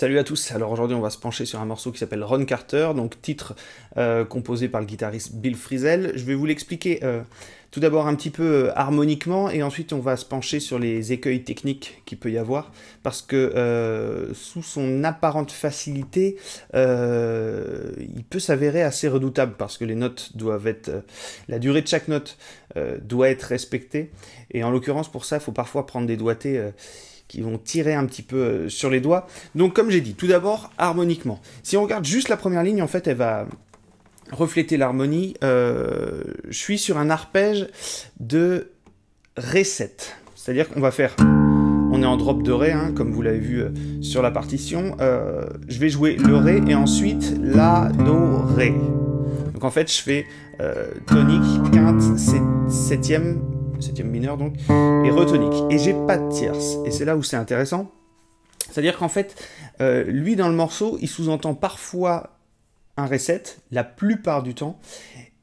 Salut à tous, alors aujourd'hui on va se pencher sur un morceau qui s'appelle Ron Carter, donc titre euh, composé par le guitariste Bill Frisell. Je vais vous l'expliquer euh, tout d'abord un petit peu euh, harmoniquement et ensuite on va se pencher sur les écueils techniques qu'il peut y avoir parce que sous son apparente facilité, il peut s'avérer assez redoutable parce que les notes doivent être... la durée de chaque note doit être respectée et en l'occurrence pour ça il faut parfois prendre des doigtés qui vont tirer un petit peu euh, sur les doigts. Donc comme j'ai dit, tout d'abord harmoniquement. Si on regarde juste la première ligne, en fait, elle va refléter l'harmonie. Euh, je suis sur un arpège de Ré 7. C'est-à-dire qu'on va faire... On est en drop de Ré, hein, comme vous l'avez vu euh, sur la partition. je vais jouer le Ré et ensuite La, Do, Ré. Donc en fait, je fais tonique, quinte, septième, septième mineur donc, et retonique. Et j'ai pas de tierce. Et c'est là où c'est intéressant. C'est-à-dire qu'en fait, euh, lui dans le morceau, il sous-entend parfois un Ré7, la plupart du temps,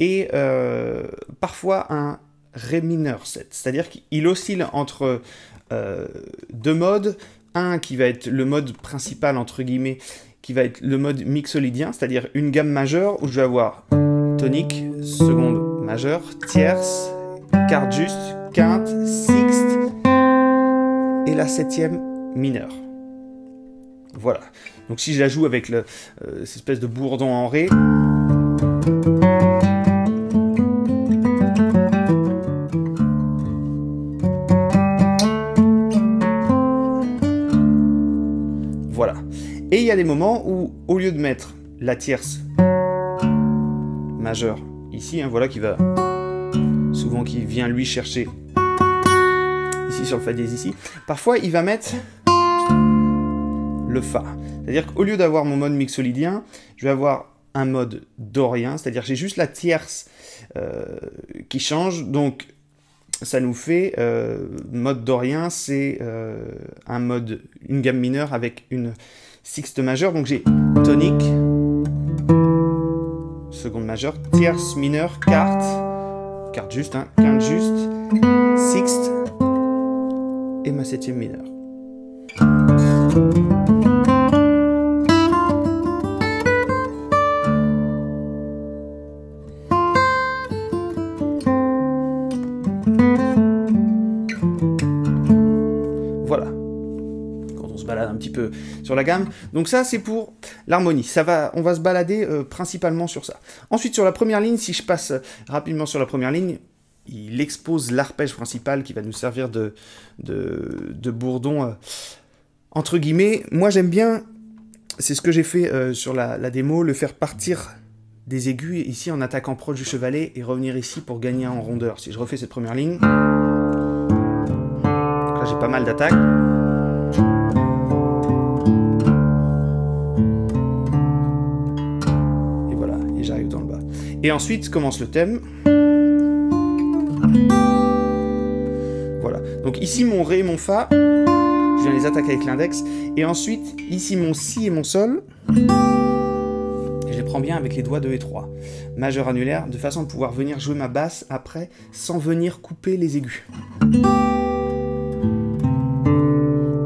et euh, parfois un Ré mineur 7. C'est-à-dire qu'il oscille entre euh, deux modes. Un qui va être le mode principal, entre guillemets, qui va être le mode mixolydien, c'est-à-dire une gamme majeure où je vais avoir tonique, seconde majeure, tierce, quarte juste, quinte, sixte et la septième mineure. Voilà. Donc si je la joue avec euh, cette espèce de bourdon en ré. Voilà. Et il y a des moments où, au lieu de mettre la tierce majeure ici, hein, voilà qui va souvent qui vient lui chercher ici sur le fa dièse ici. Parfois, il va mettre le fa. C'est-à-dire qu'au lieu d'avoir mon mode mixolydien, je vais avoir un mode dorien, c'est-à-dire j'ai juste la tierce euh, qui change, donc ça nous fait euh, mode dorien, c'est euh, un mode, une gamme mineure avec une sixte majeure, donc j'ai tonique, seconde majeure, tierce mineure, quarte, carte juste, hein, quinte juste, sixte et ma septième mineure. Peu sur la gamme. Donc ça, c'est pour l'harmonie. On va se balader euh, principalement sur ça. Ensuite, sur la première ligne, si je passe rapidement sur la première ligne, il expose l'arpège principal qui va nous servir de, bourdon, euh, entre guillemets. Moi, j'aime bien, c'est ce que j'ai fait euh, sur la, la, démo, le faire partir des aigus ici en attaquant proche du chevalet et revenir ici pour gagner en rondeur. Si je refais cette première ligne, là j'ai pas mal d'attaques. Et ensuite commence le thème. Voilà. Donc ici mon Ré et mon Fa, je viens les attaquer avec l'index. Et ensuite, ici mon Si et mon Sol, je les prends bien avec les doigts 2 et 3. Majeur annulaire, de façon à pouvoir venir jouer ma basse après, sans venir couper les aigus.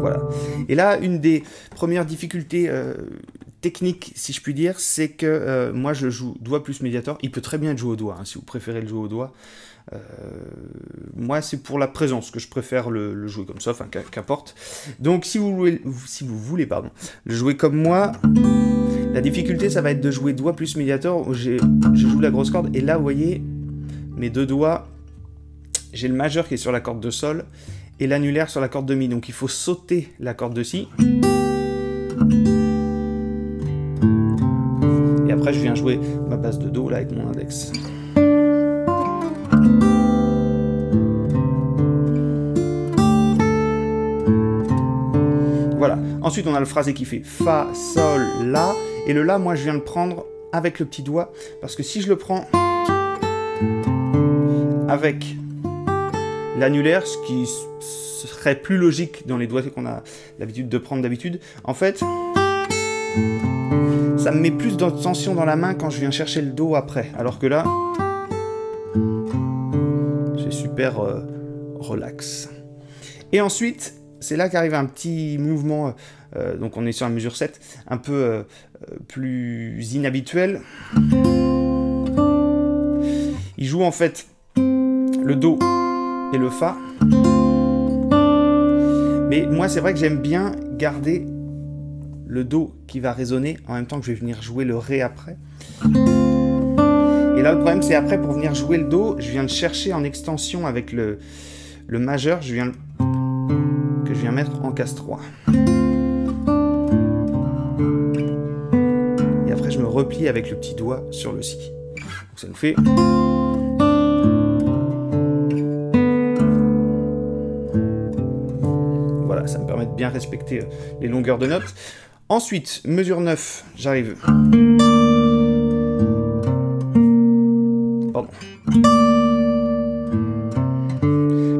Voilà. Et là, une des premières difficultés euh, techniques, si je puis dire, c'est que euh, moi je joue doigt plus médiator. Il peut très bien être joué au doigt, hein, si vous préférez le jouer au doigt. Euh, moi, c'est pour la présence que je préfère le, jouer comme ça, enfin qu'importe. Donc, si vous, voulez, si vous voulez pardon, le jouer comme moi, la difficulté, ça va être de jouer doigt plus médiator. Je joue la grosse corde, et là, vous voyez, mes deux doigts, j'ai le majeur qui est sur la corde de sol, et l'annulaire sur la corde de mi. Donc, il faut sauter la corde de si. Jouer ma basse de do là avec mon index. Ensuite, on a le phrasé qui fait Fa, Sol, La. Et le La, moi, je viens le prendre avec le petit doigt. Parce que si je le prends avec l'annulaire, ce qui serait plus logique dans les doigts qu'on a l'habitude de prendre d'habitude, en fait, ça me met plus de tension dans la main quand je viens chercher le Do après. Alors que là, c'est super euh, relax. Et ensuite, c'est là qu'arrive un petit mouvement, euh, donc on est sur la mesure 7, un peu euh, plus inhabituel. Il joue en fait le Do et le Fa. Mais moi c'est vrai que j'aime bien garder le Do qui va résonner en même temps que je vais venir jouer le Ré après. Et là le problème c'est après pour venir jouer le Do, je viens le chercher en extension avec le, majeur, que je viens mettre en casse 3. Et après, je me replie avec le petit doigt sur le si. Donc ça nous fait... Voilà, ça me permet de bien respecter euh, les longueurs de notes. Ensuite, mesure 9, j'arrive... Pardon.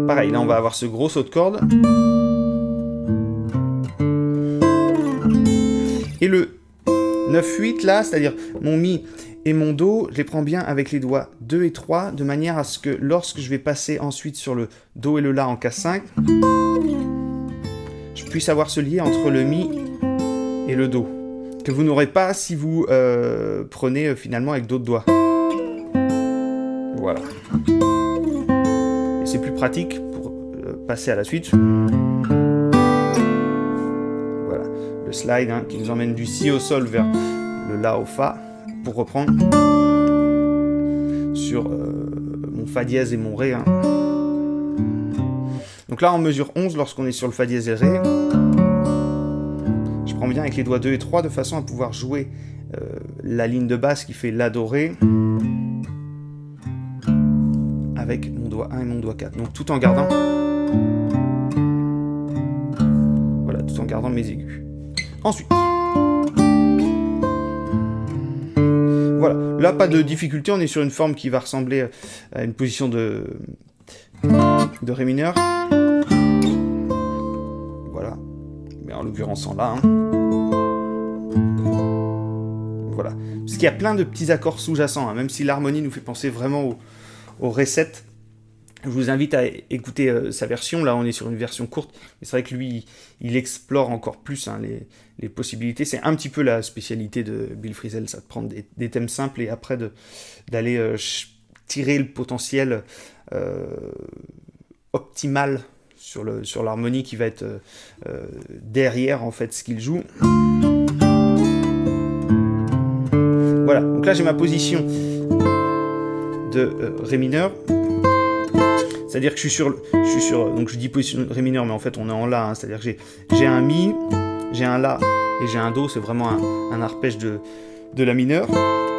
Pareil, là on va avoir ce gros saut de corde. Et le 9-8 là, c'est-à-dire mon Mi et mon Do, je les prends bien avec les doigts 2 et 3, de manière à ce que lorsque je vais passer ensuite sur le Do et le La en K5, je puisse avoir ce lien entre le Mi et le Do, que vous n'aurez pas si vous euh, prenez euh, finalement avec d'autres doigts. Voilà. Et c'est plus pratique pour euh, passer à la suite slide hein, qui nous emmène du Si au Sol vers le La au Fa pour reprendre sur mon Fa dièse et mon Ré. Hein. Donc là, en mesure 11, lorsqu'on est sur le Fa dièse et le Ré, prends bien avec les doigts 2 et 3 de façon à pouvoir jouer euh, la ligne de basse qui fait La doré avec mon doigt 1 et mon doigt 4. Donc tout en gardant voilà, tout en gardant mes aigus. Ensuite. Voilà, là pas de difficulté, on est sur une forme qui va ressembler à une position de, de Ré mineur. En l'occurrence en La. Hein. Voilà, parce qu'il y a plein de petits accords sous-jacents, hein, même si l'harmonie nous fait penser vraiment au, au 7. Je vous invite à écouter euh, sa version. Là, on est sur une version courte. Mais c'est vrai que lui, il explore encore plus hein, les, possibilités. C'est un petit peu la spécialité de Bill Frisell, ça de prendre des, thèmes simples et après d'aller euh, tirer le potentiel euh, optimal sur l'harmonie sur qui va être derrière en fait ce qu'il joue. Voilà, donc là j'ai ma position de Ré mineur. C'est-à-dire que je suis sur, je suis sur, donc je dis position ré mineur, mais en fait on est en la. Hein. c'est-à-dire que j'ai un mi, j'ai un la et j'ai un do. C'est vraiment un, arpège de, de la mineure.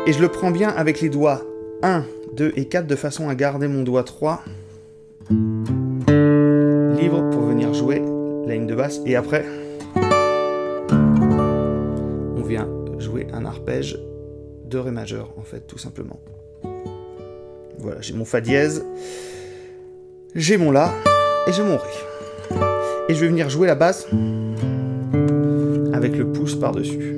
Et je le prends bien avec les doigts 1, 2 et 4 de façon à garder mon doigt 3 jouer la ligne de basse. Et après, on vient jouer un arpège de Ré majeur, en fait, tout simplement. Voilà, j'ai mon Fa dièse, j'ai mon La et j'ai mon Ré. Et je vais venir jouer la basse avec le pouce par-dessus.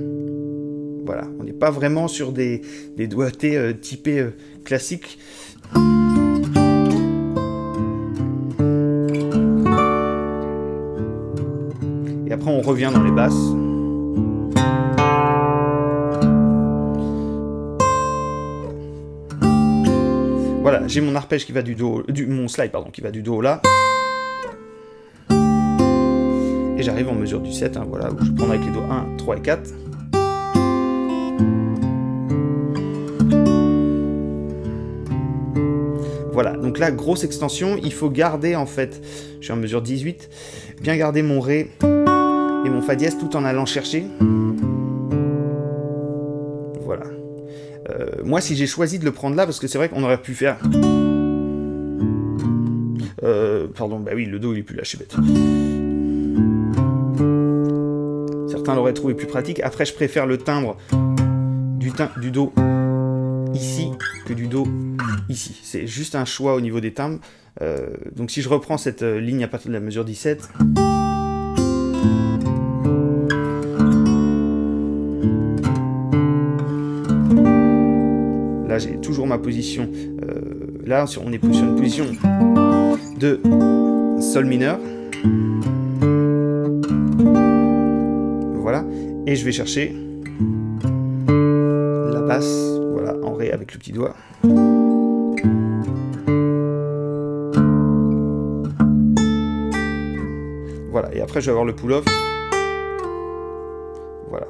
Voilà, on n'est pas vraiment sur des, des doigtés euh, typés euh, classiques. Et après on revient dans les basses. Voilà, j'ai mon arpège qui va du do, du, mon slide pardon, qui va du do la. Et j'arrive en mesure du 7, hein, voilà, où je prends avec les doigts 1, 3 et 4. Voilà, donc là, grosse extension, il faut garder en fait, je suis en mesure 18, bien garder mon Ré et mon Fa dièse tout en allant chercher. Voilà. Euh, moi, si j'ai choisi de le prendre là, parce que c'est vrai qu'on aurait pu faire... Euh, pardon, bah oui, le Do il est plus suis bête. Certains l'auraient trouvé plus pratique. Après, je préfère le timbre du, du Do ici que du Do ici. C'est juste un choix au niveau des timbres. Euh, donc si je reprends cette ligne à partir de la mesure 17... j'ai toujours ma position. Euh, là, on est sur une position de Sol mineur. Voilà. Et je vais chercher la basse, voilà, en Ré avec le petit doigt. Voilà, et après je vais avoir le pull-off. Voilà.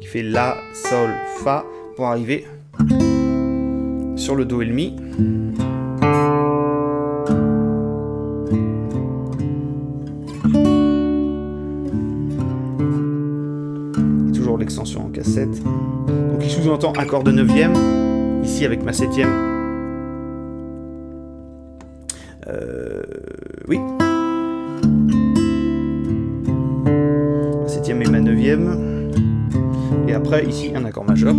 Qui fait La, Sol, Fa pour arriver sur le Do et le Mi. toujours l'extension en cassette. Donc il sous-entend accord de 9ème, ici avec ma 7ème. Euh, oui. 7ème et ma 9ème. Et après, ici, un accord majeur.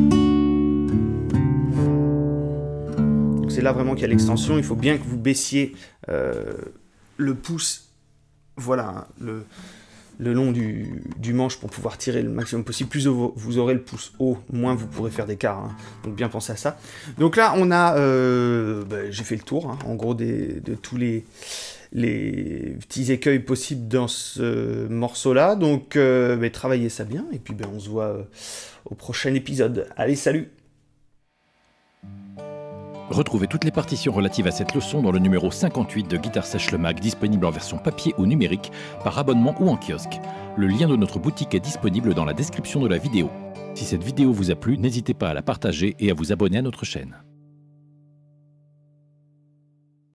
C'est là vraiment qu'il y a l'extension. Il faut bien que vous baissiez euh, le pouce, voilà, le, long du, manche pour pouvoir tirer le maximum possible. Plus vous aurez le pouce haut, moins vous pourrez faire d'écart. Hein. Donc bien penser à ça. Donc là, on a, euh, bah, j'ai fait le tour, hein, en gros, de tous les, petits écueils possibles dans ce morceau-là. Donc euh, bah, travaillez ça bien, et puis ben, on se voit au prochain épisode. Allez, salut Retrouvez toutes les partitions relatives à cette leçon dans le numéro 58 de Guitare Sèche le Mag, disponible en version papier ou numérique, par abonnement ou en kiosque. Le lien de notre boutique est disponible dans la description de la vidéo. Si cette vidéo vous a plu, n'hésitez pas à la partager et à vous abonner à notre chaîne.